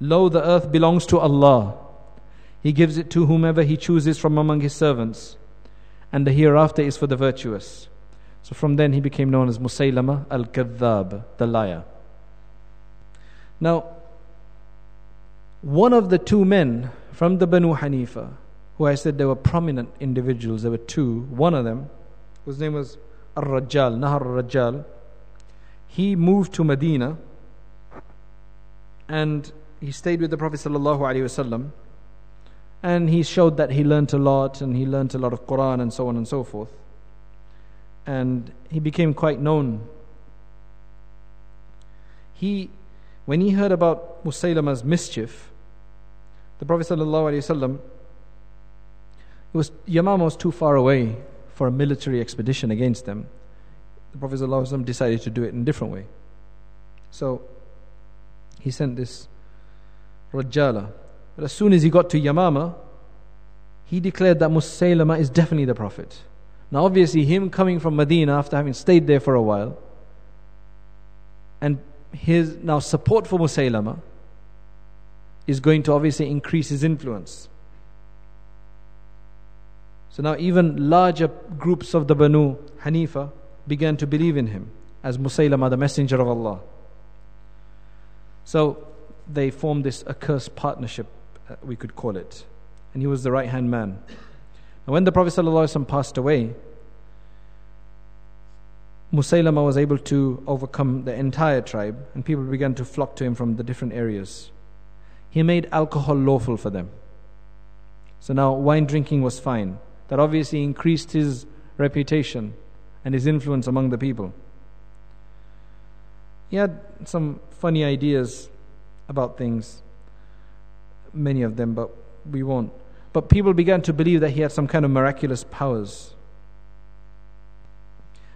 Lo, the earth belongs to Allah. He gives it to whomever He chooses from among His servants. And the hereafter is for the virtuous. So from then he became known as Musaylama al Kadhab, the liar. Now, one of the two men from the Banu Hanifa, who I said they were prominent individuals, there were two, one of them, whose name was Ar Rajal, Nahar Ar Rajal, he moved to Medina and he stayed with the Prophet sallallahu alaihi wasallam and he showed that he learnt a lot and he learnt a lot of Quran and so on and so forth. And he became quite known. He, when he heard about Musaylama's mischief, the Prophet ﷺ, it was Yamama was too far away for a military expedition against them. The Prophet ﷺ decided to do it in a different way. So he sent this Rajala but as soon as he got to Yamama, he declared that Musaylama is definitely the Prophet. Now, obviously, him coming from Medina after having stayed there for a while, and his now support for Musaylama is going to obviously increase his influence. So now, even larger groups of the Banu Hanifa began to believe in him as Musaylama, the messenger of Allah. So they formed this accursed partnership uh, we could call it. And he was the right hand man. And when the Prophet ﷺ passed away, Musaylama was able to overcome the entire tribe, and people began to flock to him from the different areas. He made alcohol lawful for them. So now wine drinking was fine. That obviously increased his reputation and his influence among the people. He had some funny ideas about things many of them, but we won't. But people began to believe that he had some kind of miraculous powers.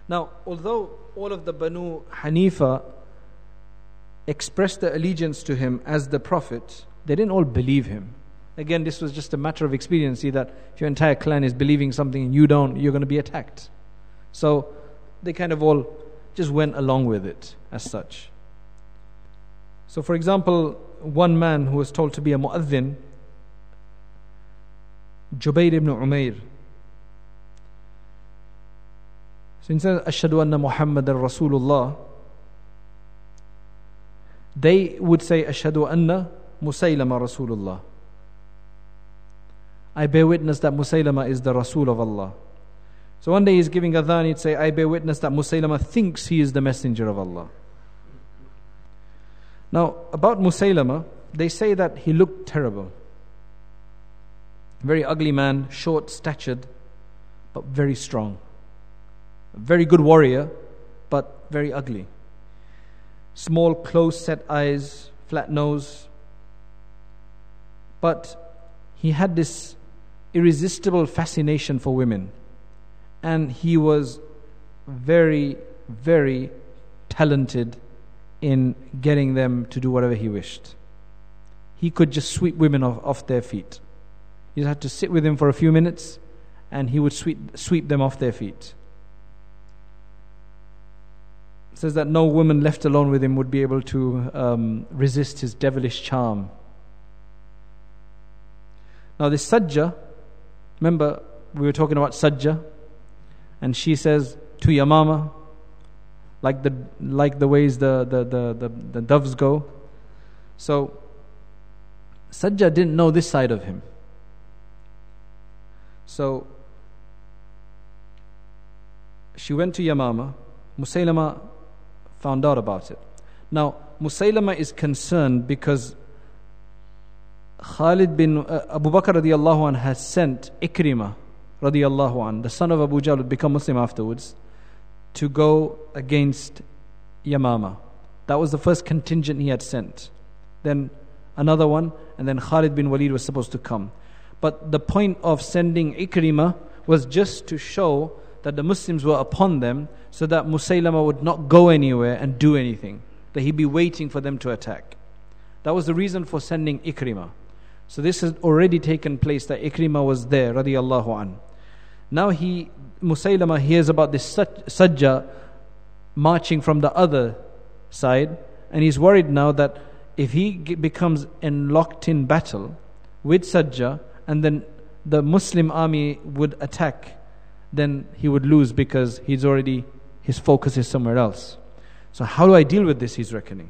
Now, although all of the Banu Hanifa expressed their allegiance to him as the Prophet, they didn't all believe him. Again, this was just a matter of experience. See that if your entire clan is believing something and you don't, you're going to be attacked. So they kind of all just went along with it as such. So, for example, one man who was told to be a mu'adhin, Jubayr ibn Umair. So he says, Ashadu anna Muhammad Rasulullah. They would say, Ashadu anna Musaylama Rasulullah. I bear witness that Musaylama is the Rasul of Allah. So one day he's giving adhan, he'd say, I bear witness that Musaylama thinks he is the messenger of Allah. Now, about Musaylama, they say that he looked terrible. Very ugly man, short statured, but very strong. A very good warrior, but very ugly. Small, close set eyes, flat nose. But he had this irresistible fascination for women. And he was very, very talented in getting them to do whatever he wished. He could just sweep women off, off their feet. You had to sit with him for a few minutes and he would sweep, sweep them off their feet. It says that no woman left alone with him would be able to um, resist his devilish charm. Now, this Sajja, remember we were talking about Sajja, and she says to Yamama, like the, like the ways the, the, the, the, the doves go. So, Sajja didn't know this side of him. So, she went to Yamama. Musaylama found out about it. Now, Musaylama is concerned because Khalid bin uh, Abu Bakr radiallahu anh has sent Ikrimah radiallahu anh, the son of Abu Jahl, would become Muslim afterwards to go against Yamama. That was the first contingent he had sent. Then another one, and then Khalid bin Walid was supposed to come. But the point of sending Ikrimah was just to show that the Muslims were upon them so that Musaylama would not go anywhere and do anything, that he'd be waiting for them to attack. That was the reason for sending Ikrimah. So this has already taken place that Ikrimah was there, radiallahu an. Now he, Musaylama hears about this Sajja marching from the other side, and he's worried now that if he becomes enlocked in battle with Sajja, and then the Muslim army would attack, then he would lose because he's already, his focus is somewhere else. So, how do I deal with this? He's reckoning.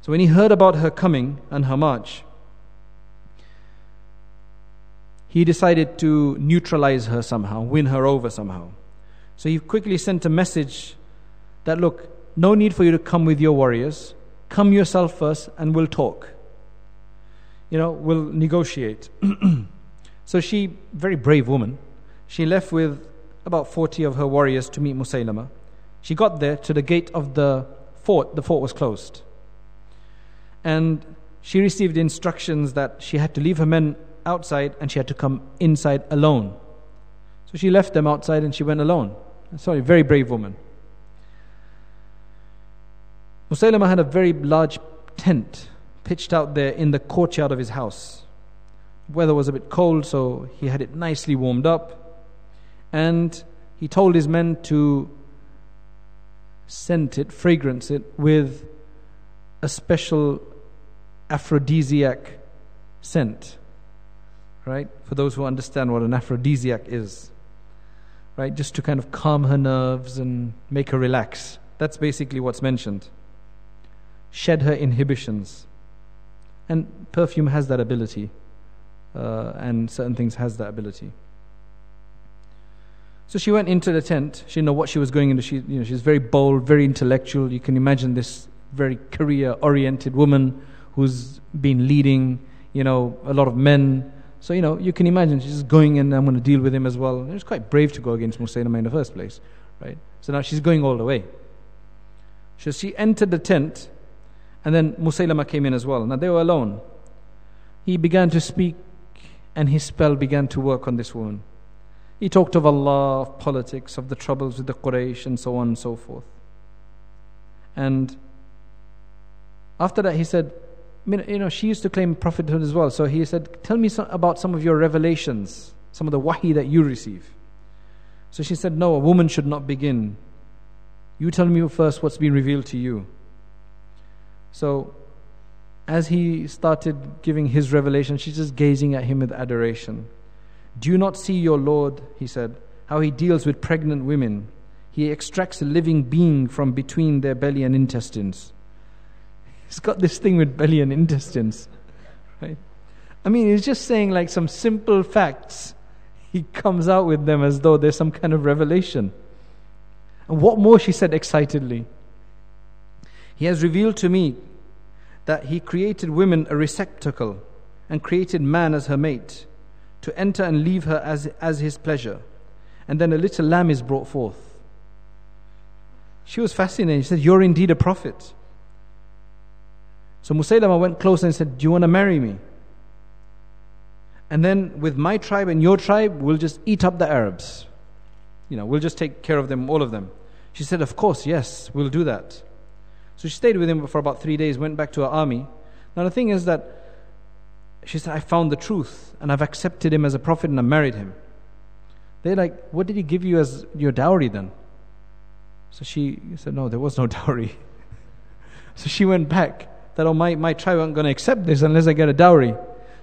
So, when he heard about her coming and her march, he decided to neutralize her somehow, win her over somehow. So, he quickly sent a message that look, no need for you to come with your warriors. Come yourself first and we'll talk. You know, we'll negotiate. [clears throat] so she, very brave woman, she left with about 40 of her warriors to meet Musaylama. She got there to the gate of the fort, the fort was closed. And she received instructions that she had to leave her men outside and she had to come inside alone. So she left them outside and she went alone. Sorry, very brave woman. Musaylama had a very large tent pitched out there in the courtyard of his house. Weather was a bit cold, so he had it nicely warmed up. And he told his men to scent it, fragrance it with a special aphrodisiac scent. Right? For those who understand what an aphrodisiac is. Right? Just to kind of calm her nerves and make her relax. That's basically what's mentioned shed her inhibitions. And perfume has that ability, uh, and certain things has that ability. So she went into the tent. She didn't know what she was going into. She, you know, she's very bold, very intellectual. You can imagine this very career-oriented woman who's been leading, you know, a lot of men. So you know, you can imagine she's just going in. I'm going to deal with him as well. It was quite brave to go against Musaylama in the first place, right? So now she's going all the way. So she entered the tent, and then Musaylama came in as well. Now they were alone. He began to speak, and his spell began to work on this woman. He talked of Allah, of politics, of the troubles with the Quraysh, and so on and so forth. And after that, he said, you know, she used to claim prophethood as well. So he said, Tell me about some of your revelations, some of the wahi that you receive. So she said, No, a woman should not begin. You tell me first what's been revealed to you. So, as he started giving his revelation, she's just gazing at him with adoration. Do you not see your Lord, he said, how he deals with pregnant women? He extracts a living being from between their belly and intestines. He's got this thing with belly and intestines. Right? I mean, he's just saying like some simple facts. He comes out with them as though there's some kind of revelation. And what more, she said excitedly. He has revealed to me that He created women a receptacle and created man as her mate to enter and leave her as, as His pleasure. And then a little lamb is brought forth. She was fascinated. She said, You're indeed a prophet. So Musaylama went close and said, Do you want to marry me? And then with my tribe and your tribe, we'll just eat up the Arabs. You know, we'll just take care of them, all of them. She said, Of course, yes, we'll do that. So she stayed with him for about three days, went back to her army. Now, the thing is that she said, I found the truth and I've accepted him as a prophet and I married him. They're like, What did he give you as your dowry then? So she said, No, there was no [laughs] dowry. so she went back, that, Oh, my, my tribe aren't going to accept this unless I get a dowry.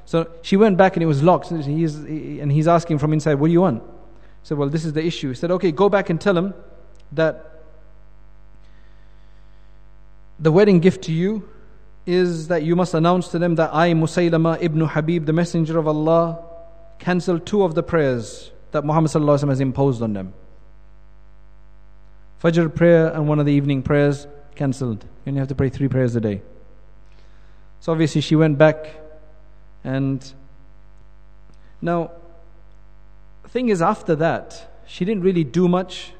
So she went back and it was locked. And He's, and he's asking from inside, What do you want? He said, Well, this is the issue. He said, Okay, go back and tell him that the wedding gift to you is that you must announce to them that I, Musaylama ibn Habib, the messenger of Allah, cancel two of the prayers that Muhammad has imposed on them. Fajr prayer and one of the evening prayers cancelled. You only have to pray three prayers a day. So obviously she went back and now the thing is after that she didn't really do much.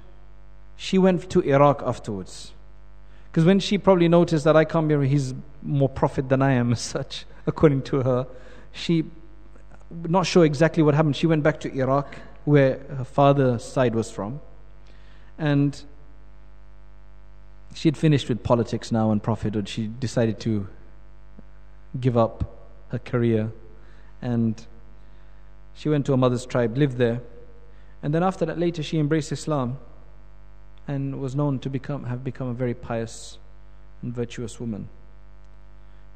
She went to Iraq afterwards. Because when she probably noticed that I can't be, he's more prophet than I am, as such, [laughs] according to her, she not sure exactly what happened. She went back to Iraq, where her father's side was from. And she had finished with politics now and prophethood. She decided to give up her career. And she went to her mother's tribe, lived there. And then after that, later she embraced Islam and was known to become, have become a very pious and virtuous woman.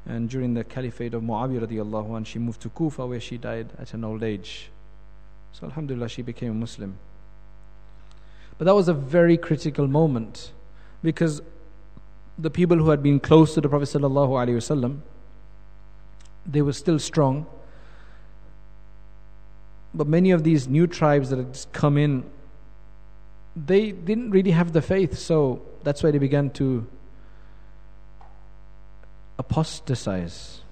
And during the caliphate of Muawiyah radiallahu she moved to Kufa where she died at an old age. So alhamdulillah, she became a Muslim. But that was a very critical moment because the people who had been close to the Prophet sallallahu alaihi wasallam, they were still strong. But many of these new tribes that had come in, they didn't really have the faith, so that's why they began to apostatize.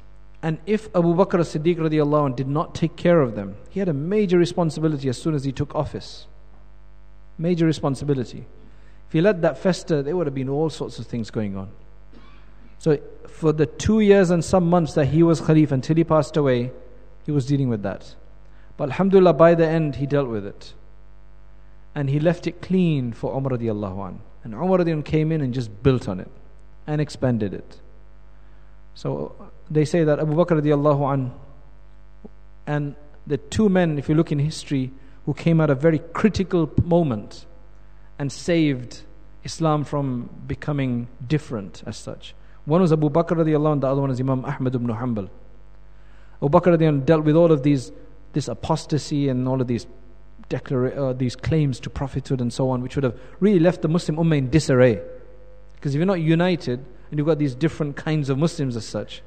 And if Abu Bakr as-Siddiq radiallahu anh, did not take care of them, he had a major responsibility as soon as he took office. Major responsibility. If he let that fester, there would have been all sorts of things going on. So for the two years and some months that he was Khalif until he passed away, he was dealing with that. But Alhamdulillah, by the end, he dealt with it. And he left it clean for Umar radiallahu. And Umar radiallahu came in and just built on it and expanded it. So they say that Abu Bakr radiallahu and the two men, if you look in history, who came at a very critical moment and saved Islam from becoming different as such. One was Abu Bakr radiallahu anh, the other one is Imam Ahmad ibn Hanbal. Abu Bakr radiallahu dealt with all of these, this apostasy and all of these declara- uh, these claims to prophethood and so on, which would have really left the Muslim Ummah in disarray. Because if you're not united, and you've got these different kinds of Muslims as such,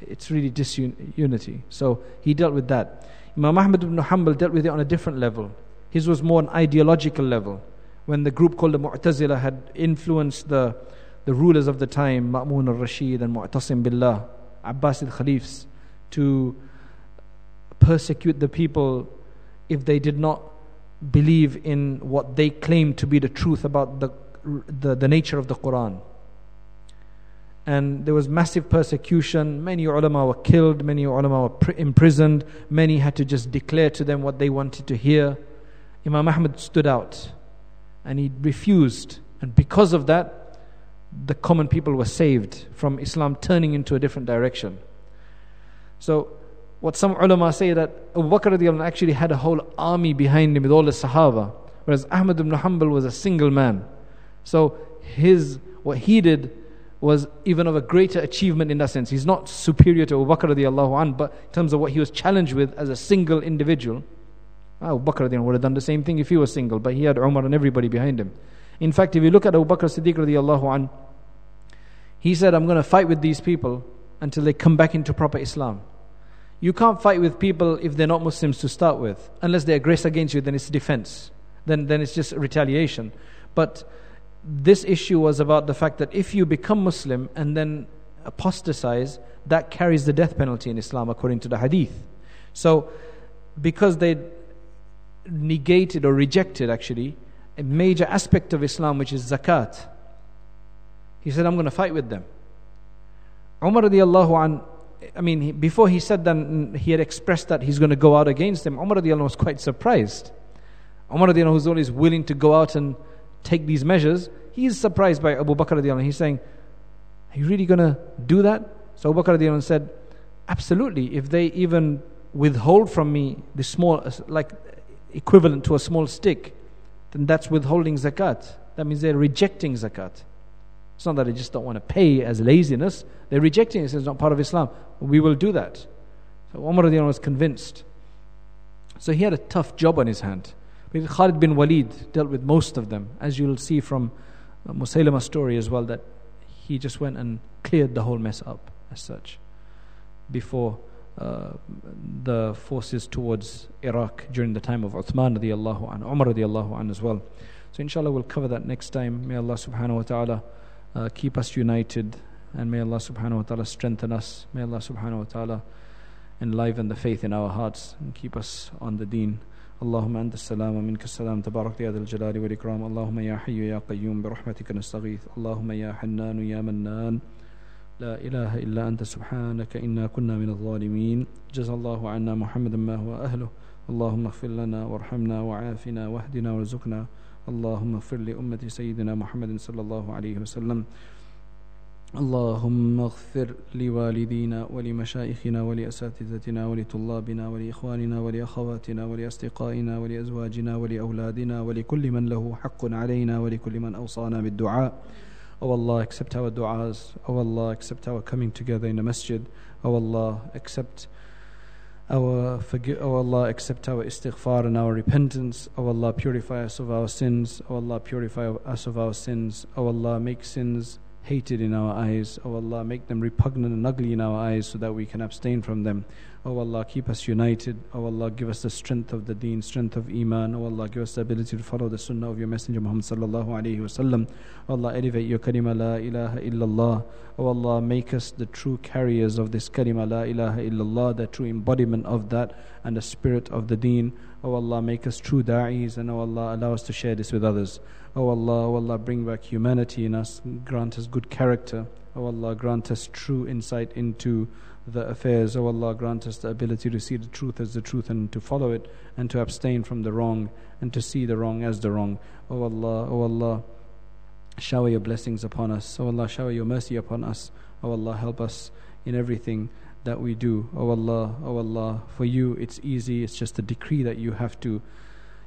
it's really disunity. So he dealt with that. Imam Ahmad ibn Hanbal dealt with it on a different level. His was more an ideological level. When the group called the Mu'tazila had influenced the, the rulers of the time, Ma'mun al-Rashid and Mu'tasim Billah, Abbasid Khalifs, to persecute the people if they did not believe in what they claimed to be the truth about the, the, the nature of the Quran and there was massive persecution. Many ulama were killed, many ulama were imprisoned, many had to just declare to them what they wanted to hear. Imam Ahmad stood out and he refused, and because of that, the common people were saved from Islam turning into a different direction. So, what some ulama say that Abu Bakr actually had a whole army behind him with all the Sahaba, whereas Ahmad ibn Hanbal was a single man. So, his what he did was even of a greater achievement in that sense. He's not superior to Abu Bakr an, but in terms of what he was challenged with as a single individual, ah, Abu Bakr would have done the same thing if he was single, but he had Umar and everybody behind him. In fact, if you look at Abu Bakr Siddiq radiallahu an, he said, I'm going to fight with these people until they come back into proper Islam. You can't fight with people if they're not Muslims to start with. Unless they aggress against you, then it's defense. Then, then it's just retaliation. But this issue was about the fact that if you become Muslim and then apostatize, that carries the death penalty in Islam according to the hadith. So, because they negated or rejected actually a major aspect of Islam, which is zakat, he said, I'm going to fight with them. Umar radiallahu an, I mean, he, before he said that, he had expressed that he's going to go out against them. Umar radiallahu was quite surprised. Umar radiallahu was always willing to go out and take these measures, he's surprised by Abu Bakr radiallahu He's saying, Are you really going to do that? So Abu Bakr radiallahu said, Absolutely. If they even withhold from me the small, like equivalent to a small stick, then that's withholding zakat. That means they're rejecting zakat. It's not that they just don't want to pay as laziness. They're rejecting it. It's not part of Islam. We will do that. So Umar was convinced. So he had a tough job on his hand. But Khalid bin Walid dealt with most of them, as you'll see from Musaylama's story as well, that he just went and cleared the whole mess up as such before uh, the forces towards Iraq during the time of Uthman radiallahu anhu, Umar radiallahu anhu as well. So inshallah we'll cover that next time. May Allah subhanahu wa ta'ala uh, keep us united and may Allah subhanahu wa ta'ala strengthen us. May Allah subhanahu wa ta'ala enliven the faith in our hearts and keep us on the deen. اللهم أنت السلام ومنك السلام تبارك يا ذا الجلال والإكرام اللهم يا حي يا قيوم برحمتك نستغيث اللهم يا حنان يا منان لا إله إلا أنت سبحانك إنا كنا من الظالمين جزا الله عنا محمدا ما هو أهله اللهم اغفر لنا وارحمنا وعافنا واهدنا وارزقنا اللهم اغفر لأمة سيدنا محمد صلى الله عليه وسلم اللهم اغفر لوالدينا ولمشايخنا ولأساتذتنا ولطلابنا ولإخواننا ولأخواتنا ولأصدقائنا ولأزواجنا ولأولادنا ولكل من له حق علينا ولكل من أوصانا بالدعاء O Allah, accept our du'as. O Allah, accept our coming together in the masjid. O Allah, accept our forgive, O Allah, accept our istighfar and our repentance. O Allah, purify us of our sins. O Allah, purify us of our sins. O Allah, make sins hated in our eyes. O Allah, make them repugnant and ugly in our eyes so that we can abstain from them. O Allah, keep us united. O Allah, give us the strength of the deen, strength of iman. O Allah, give us the ability to follow the sunnah of your Messenger Muhammad sallallahu alayhi wasallam. O Allah, elevate your kalima la ilaha illallah. O Allah, make us the true carriers of this kalima la ilaha illallah, the true embodiment of that and the spirit of the deen. O Allah, make us true da'is and O Allah, allow us to share this with others. O Allah, O Allah, bring back humanity in us, grant us good character. O Allah, grant us true insight into the affairs. O Allah, grant us the ability to see the truth as the truth and to follow it and to abstain from the wrong and to see the wrong as the wrong. O Allah, O Allah, shower your blessings upon us. O Allah, shower your mercy upon us. O Allah, help us in everything that we do. O Allah, O Allah, for you it's easy, it's just a decree that you have to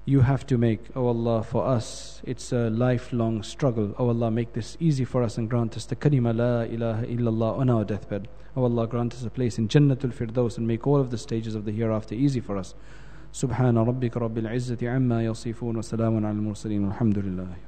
you have to make, O oh Allah, for us. It's a lifelong struggle. O oh Allah, make this easy for us and grant us the kalima la ilaha illallah on our deathbed. O oh Allah, grant us a place in Jannatul Firdaus and make all of the stages of the hereafter easy for us. سبحان ربك رب العزة عما يصفون وسلام على المرسلين والحمد لله